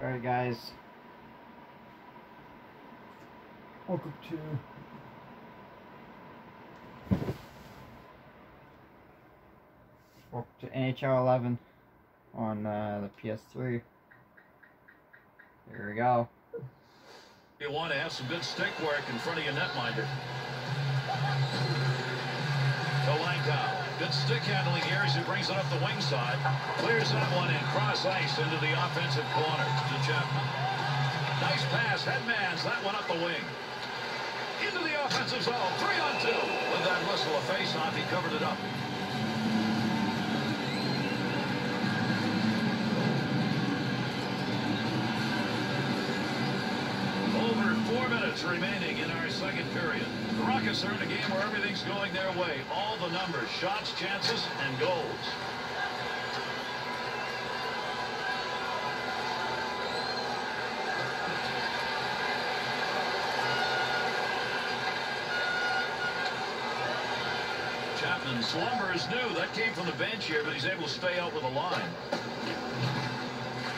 Alright guys. Welcome to Welcome to NHL 11 on uh, the PS3. Here we go. You want to have some good stick work in front of your netminder. Kolenko. Good stick handling here as he brings it up the wing side. Clears that one in cross ice into the offensive corner to Chapman. Nice pass. Headmans that one up the wing. Into the offensive zone. Three on two. With that whistle, a face-off, he covered it up. Over four minutes remaining second period. The Rockets are in a game where everything's going their way. All the numbers, shots, chances, and goals. Chapman slumbers new. That came from the bench here, but he's able to stay out with the line.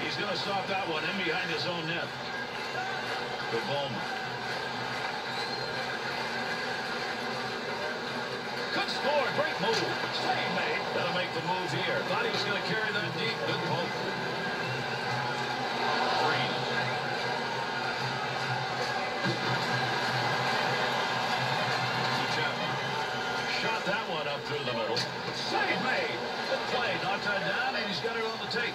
He's going to stop that one in behind his own net. To Bowman. Good score. Great move. Save made. That'll make the move here. Thought he was going to carry that deep. Good poke. Green. Shot that one up through the middle. Save made. Good play. Knocked that down, and he's got it on the tape.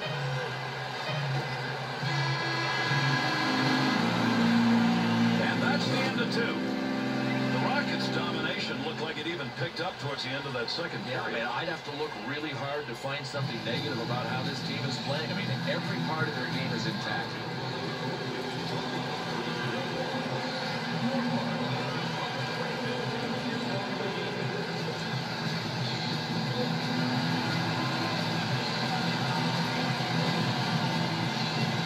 And that's the end of two. The Rockets' domination looked like it even picked up towards the end of that second Yeah, period. man, I'd have to look really hard to find something negative about how this team is playing. I mean, every part of their game is intact.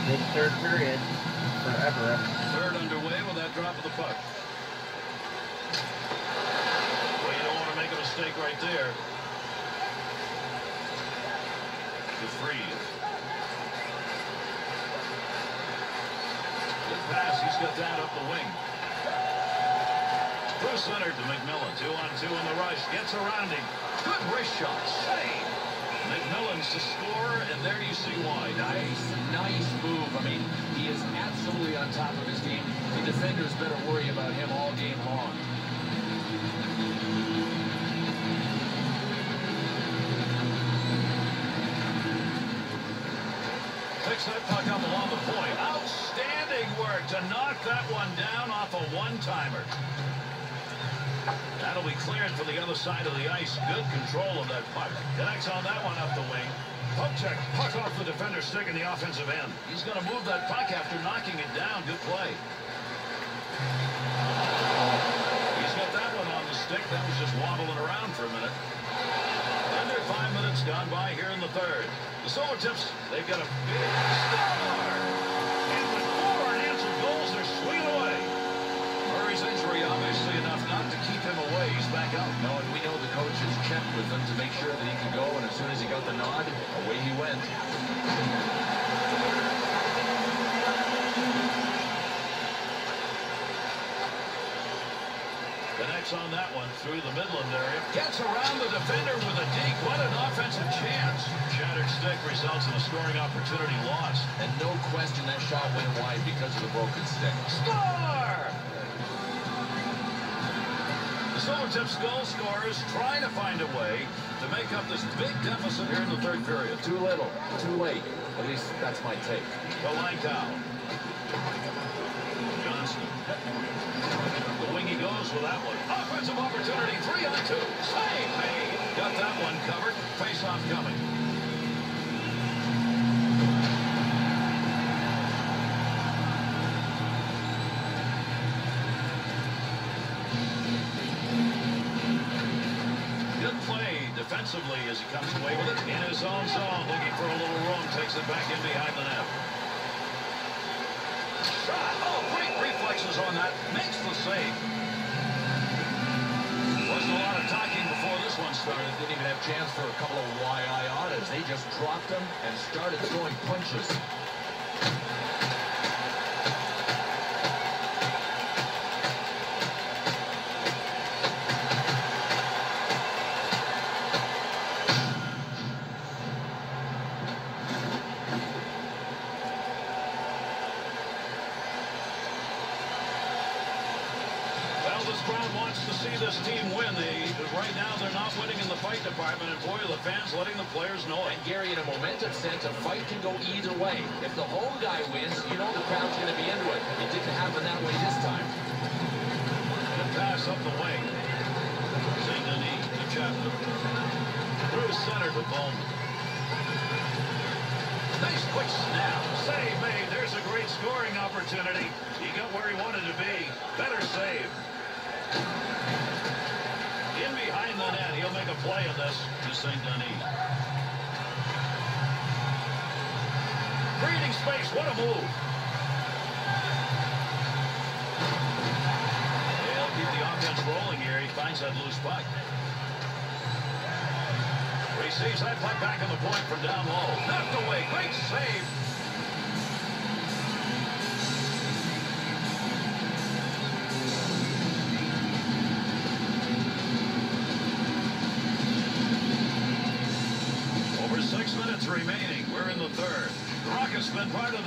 Big third period. Forever. Third underway with that drop of the puck. Well, you don't want to make a mistake right there. Freeze. Good pass. He's got that up the wing. Through center to McMillan. Two on two in the rush. Gets around him. Good wrist shot. McMillan's to score, and there you see why. Nice, nice move. I mean, he is absolutely on top of his game. The defenders better worry about him all game long. That puck up along the point. Outstanding work to knock that one down off a one-timer. That'll be cleared for the other side of the ice. Good control of that puck. Connects on that one up the wing. Puck check. Puck off the defender's stick in the offensive end. He's going to move that puck after knocking it down. Good play. He's got that one on the stick. That was just wobbling around for a minute. Five minutes gone by here in the third. The Silvertips, they've got a big star. And with four unanswered goals, they're swinging away. Murray's injury, obviously enough not to keep him away. He's back out. No, and we know the coach has checked with him to make sure that he could go, and as soon as he got the nod, away he went. Connects on that one through the Midland area. Gets around the defender with a deke. What an offensive chance. Shattered stick results in a scoring opportunity lost. And no question that shot went wide because of the broken stick. Score! The Tips goal scorers trying to find a way to make up this big deficit here in the third period. Too little, too late. At least that's my take. Kolenko. Johnston. The wing he goes with that one. Offensive opportunity, three on two. Save made. Got that one covered. Face-off coming. Good play defensively as he comes away with it in his own zone, looking for a little room, takes it back in behind the net. Shot. Oh, great reflexes on that. Makes the save. A lot of talking before this one started. Didn't even have a chance for a couple of YI autos. They just dropped them and started throwing punches. This crowd wants to see this team win. They, right now, they're not winning in the fight department, and boy, the fans letting the players know it. And Gary, in a momentum sense, a fight can go either way. If the home guy wins, you know the crowd's going to be into it. It didn't happen that way this time. Good pass up the wing. Denis to Chapman. Through center to Bowman. Nice quick snap. Save made. There's a great scoring opportunity. He got where he wanted to be. Better save. In behind the net. He'll make a play of this to St. Denis. Creating space. What a move. He'll keep the offense rolling here. He finds that loose puck. Receives that puck back on the point from down low. Knocked away. Great save.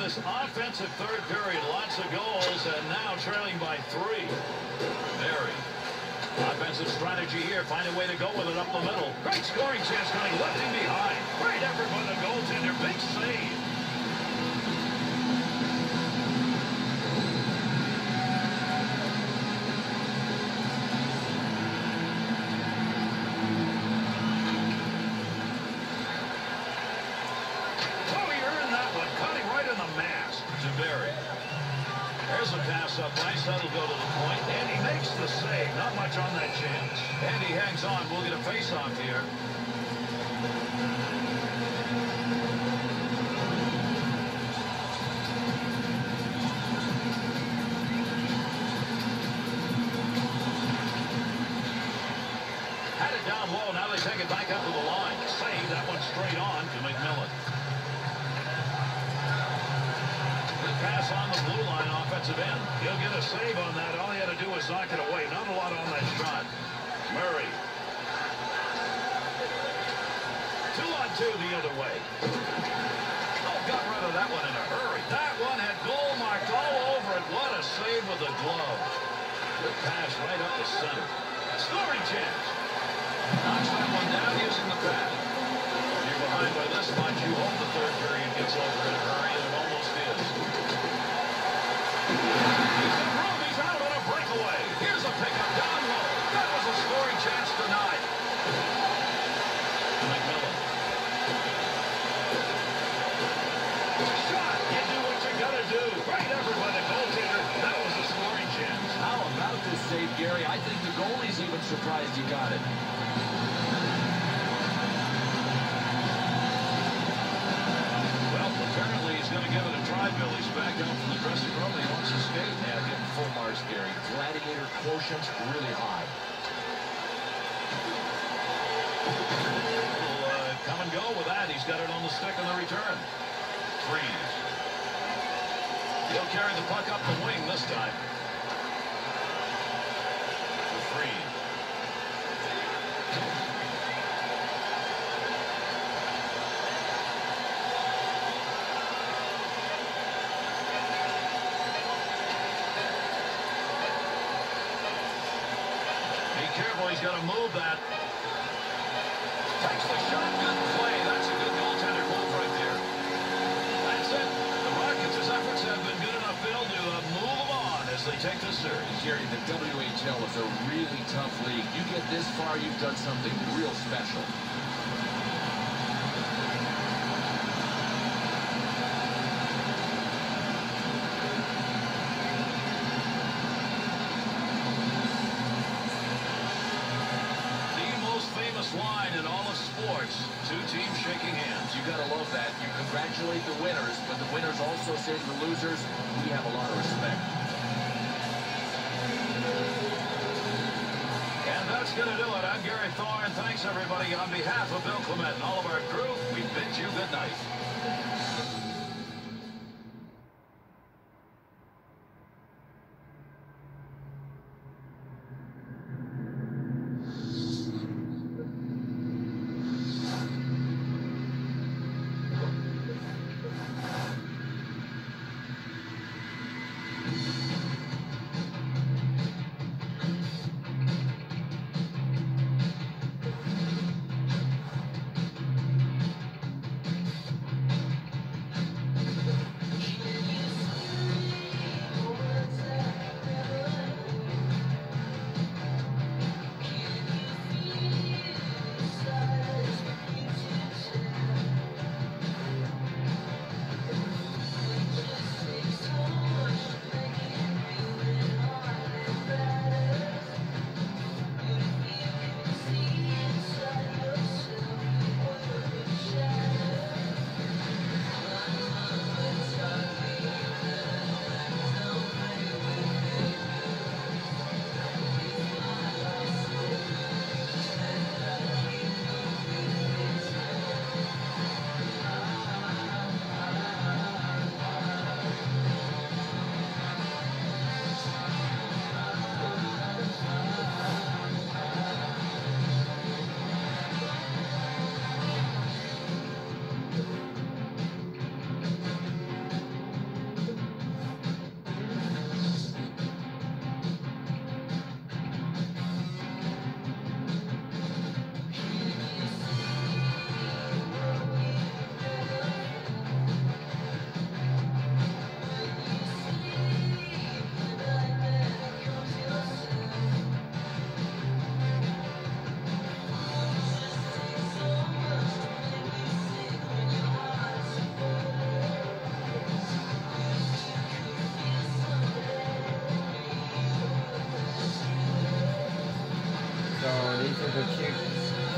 This offensive third period. Lots of goals, and now trailing by three. Mary. Offensive strategy here. Find a way to go with it up the middle. Great scoring chance coming. Left him behind. Great effort by the goaltender. Big save. To Barry. There's a pass up ice. That'll go to the point. And he makes the save. Not much on that chance. And he hangs on. We'll get a face-off here. Had it down low. Now they take it back up to the line. Save. That one straight on to McMillan. Good pass on the blue line offensive end. He'll get a save on that. All he had to do was knock it away. Not a lot on that shot. Murray. Two on two the other way. Oh, got rid of that one in a hurry. That one had goal marked all over it. What a save with the glove. Good pass right up the center. Scoring chance. Knocks that one down using the pad. You're behind by this much. You hope the third period gets over in a hurry, Gary? I think the goalie's even surprised he got it. Well, apparently he's going to give it a try, Bill. He's back out from the dressing room. He wants to skate. Yeah, give full marks, Gary. Gladiator quotient's really high. Will uh, come and go with that. He's got it on the stick on the return. Freeze. He'll carry the puck up the wing this time. To Freeze. Be careful, he's got to move that. Takes the shot, good play. That's a good goaltender move right there. That's it. The Rockets' efforts have been good enough, Bill, to uh, move them on as they take this series. Gary, the WHL is a really tough league. You get this far, you've done something real special. Congratulate the winners, but the winners also say to the losers, we have a lot of respect. And that's going to do it. I'm Gary Thorne. Thanks, everybody. On behalf of Bill Clement and all of our crew, we bid you good night.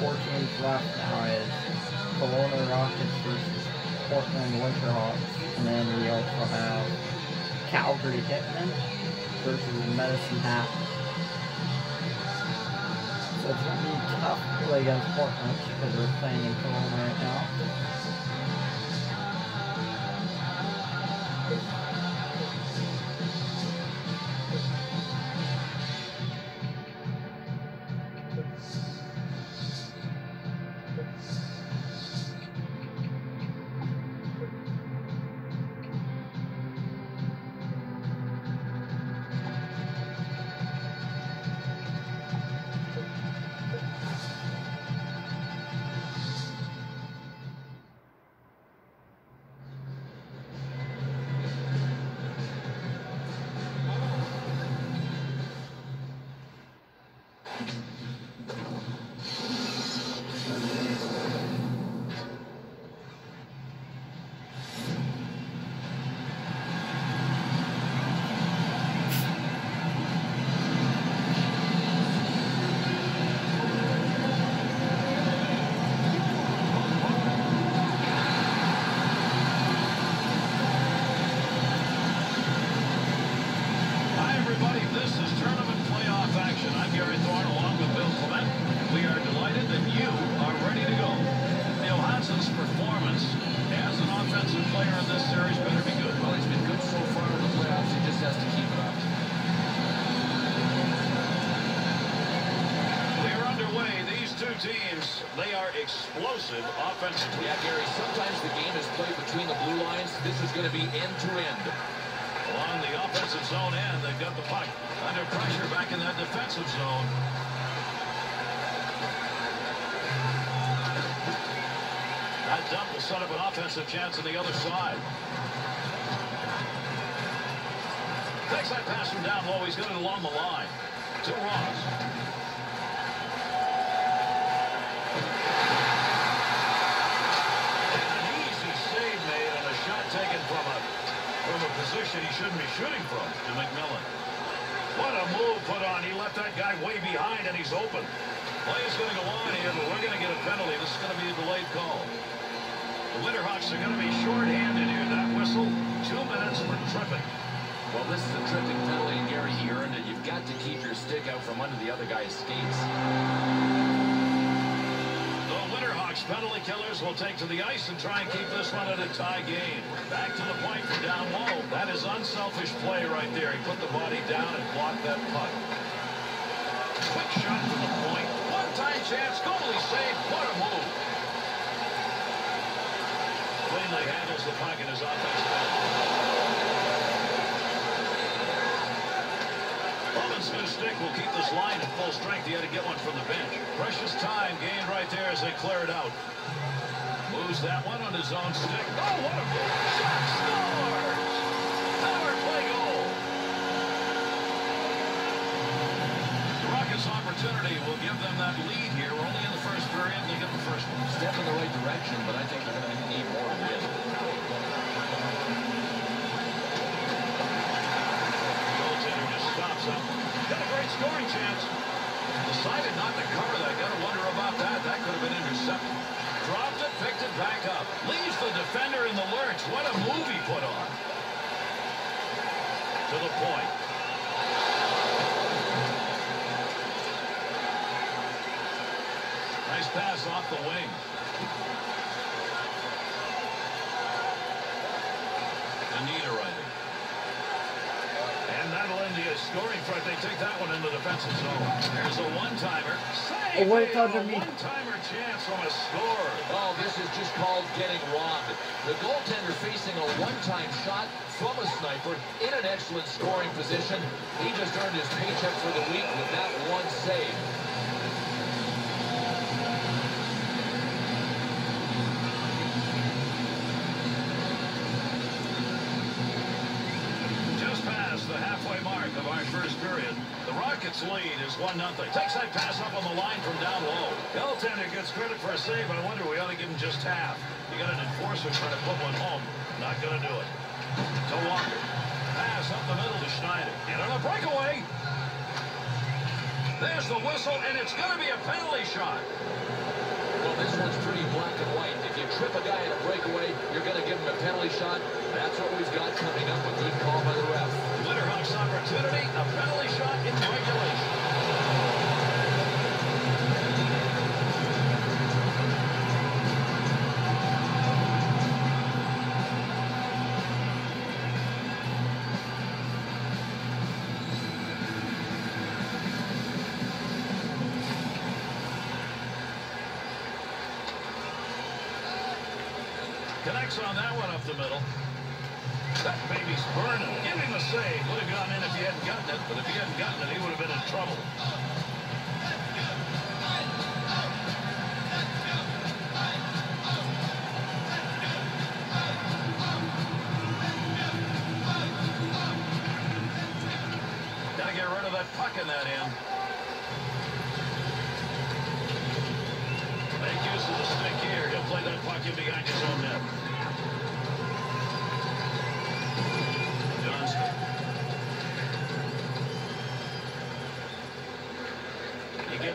Four teams left now is Kelowna Rockets versus Portland Winterhawks. And then we also have Calgary Hitmen versus Medicine Hat. So it's going to be tough to play against Portland because we're playing in Kelowna right now. Explosive offensively. Yeah, Gary, sometimes the game is played between the blue lines. This is going to be end-to-end. Along the offensive zone end, they've got the puck under pressure back in that defensive zone. That dump will set up an offensive chance on the other side. Takes that pass from down low. He's got it along the line. To Ross. And an easy save made on a shot taken from a from a position he shouldn't be shooting from to McMillan. What a move put on. He left that guy way behind and he's open. Play is going to go on here, but we're going to get a penalty. This is going to be a delayed call. The Winterhawks are going to be short-handed here. That whistle, two minutes for tripping. Well, this is a tripping penalty, Gary, he earned it. You've got to keep your stick out from under the other guy's skates. Winterhawks penalty killers will take to the ice and try and keep this one at a tie game. Back to the point for down low. That is unselfish play right there. He put the body down and blocked that puck. Quick shot to the point. One-time chance. Goalie save. What a move. Cleanly handles the puck in his offensive. New stick will keep this line at full strength. He had to get one from the bench. Precious time gained right there as they clear it out. Moves that one on his own stick. Oh, what a. Shot scores! Power play goal. The Rockets' opportunity will give them that lead here. We're only in the first period. They get the first one. Step in the right direction, but I think they're going to need more to win. Goaltender just stops up. Got a great scoring chance. Decided not to cover that. Got to wonder about that. That could have been intercepted. Dropped it, picked it back up. Leaves the defender in the lurch. What a move he put on. To the point. Nice pass off the wing. That'll scoring front. They take that one in the defensive zone. There's a one-timer. Save Oh, wait, made under a me. one-timer chance from a score. Oh, this is just called getting robbed. The goaltender facing a one-time shot from a sniper in an excellent scoring position. He just earned his paycheck for the week with that one save. First period. The Rockets lead is 1-0. Takes that pass up on the line from down low. Goaltender gets credit for a save. I wonder we ought to give him just half. You got an enforcer trying to put one home. Not going to do it. To Walker. Pass up the middle to Schneider. Get on a breakaway. There's the whistle, and it's going to be a penalty shot. Well, this one's black and white. If you trip a guy in a breakaway, you're going to give him a penalty shot. That's what we've got coming up. A good call by the ref. Winterhawks opportunity, a penalty shot in regulation. Connects on that one up the middle. That baby's burning. Give him a save. Would have gone in if he hadn't gotten it, but if he hadn't gotten it, he would have been in trouble. Gotta get rid of that puck in that end. Make use of the stick here. He'll play that puck in behind his own net. Johnston.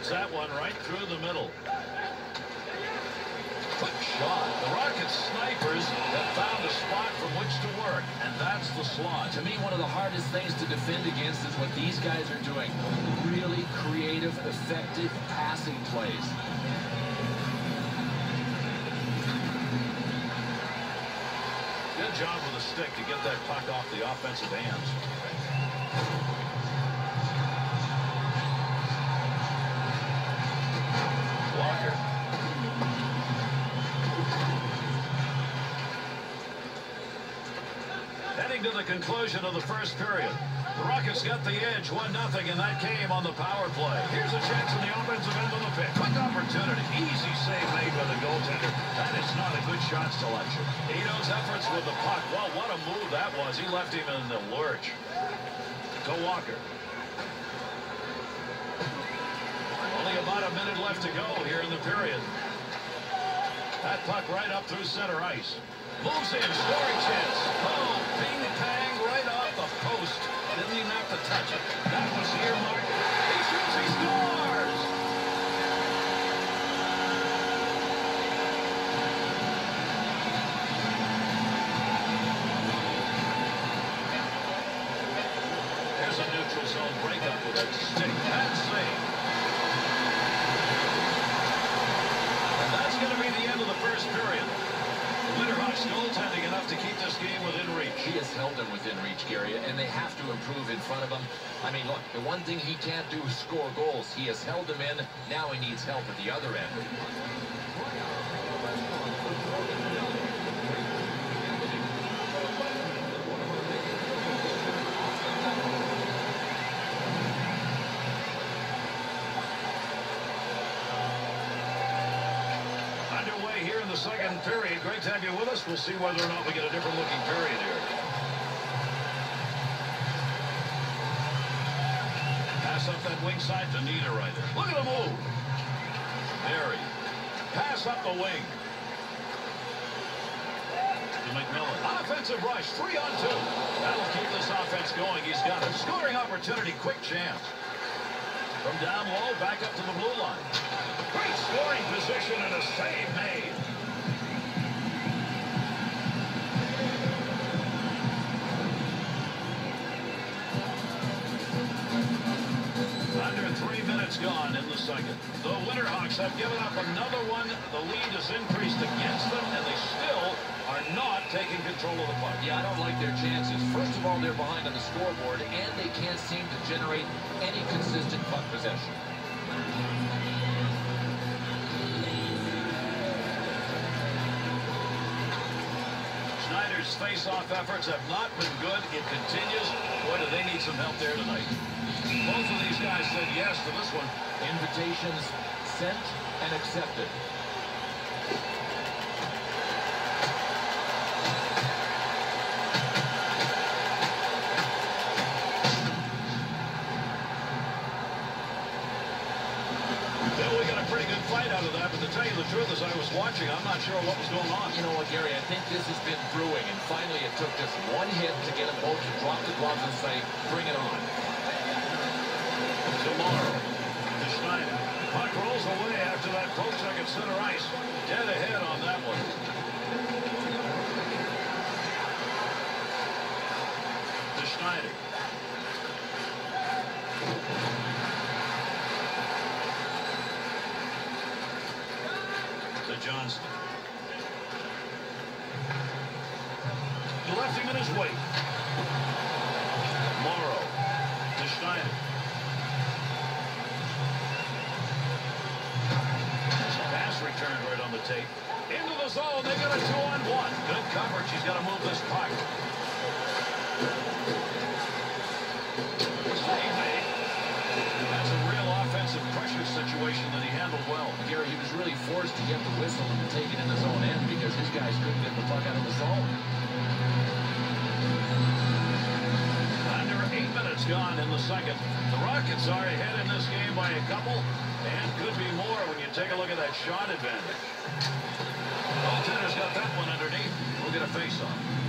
That one right through the middle. Quick shot. The Rockets snipers have found a spot from which to work, and that's the slot. To me, one of the hardest things to defend against is what these guys are doing. Really creative, effective passing plays. Good job with the stick to get that puck off the offensive hands. Heading to the conclusion of the first period. The Rockets got the edge, 1-0, and that came on the power play. Here's a chance in the offensive end of the pit. Quick opportunity. Easy save made by the goaltender. That is not a good shot selection. Ito's efforts with the puck. Well, what a move that was. He left him in the lurch. To Walker. Only about a minute left to go here in the period. That puck right up through center ice. Moves in, scoring chance. Oh, ping tang right off the post. Didn't even have to touch it. That was earmarked. He shoots, he scores! There's a neutral zone breakup with that stick. That save. And that's going to be the end of the first period. Goaltending enough to keep this game within reach. He has held them within reach, Gary, and they have to improve in front of him. I mean, look, the one thing he can't do is score goals. He has held them in. Now he needs help at the other end. Underway here in the second period. Great to have you with us. We'll see whether or not we get a different looking period here. Pass up that wing side to Niederreiter. Look at the move. Barry. Pass up the wing. To McMillan. Offensive rush. Three on two. That'll keep this offense going. He's got a scoring opportunity. Quick chance. From down low, back up to the blue line. Great scoring position and a save made. Gone in the second. The Winterhawks have given up another one. The lead has increased against them, and they still are not taking control of the puck. Yeah, I don't like their chances. First of all, they're behind on the scoreboard, and they can't seem to generate any consistent puck possession. Schneider's face-off efforts have not been good. It continues. Boy, do they need some help there tonight. Both of these guys said yes to this one. Invitations sent and accepted. Bill, we got a pretty good fight out of that, but to tell you the truth, as I was watching, I'm not sure what was going on. You know what, Gary? I think this has been brewing, and finally it took just one hit to get them both to drop the gloves and say, bring it on tomorrow. This time, puck rolls away after that poke check at center ice. Dead ahead on that one. To Schneider. To Johnston. Left him in his wake. The zone. They got a two-on-one. Good coverage. He's got to move this puck. That's a real offensive pressure situation that he handled well. Gary, he was really forced to get the whistle and take it in his own end because his guys couldn't get the puck out of the zone. Under eight minutes gone in the second. The Rockets are ahead in this game by a couple, and could be more when you take a look at that shot advantage. Goaltender's got that one underneath. We'll get a face-off.